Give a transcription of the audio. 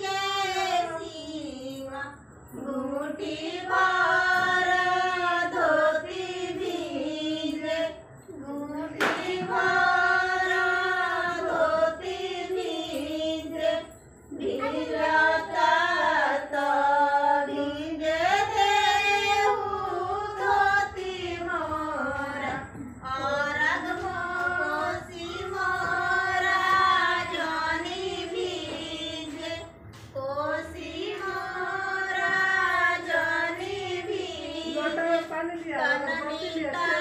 जय शिवा बूटी 对的。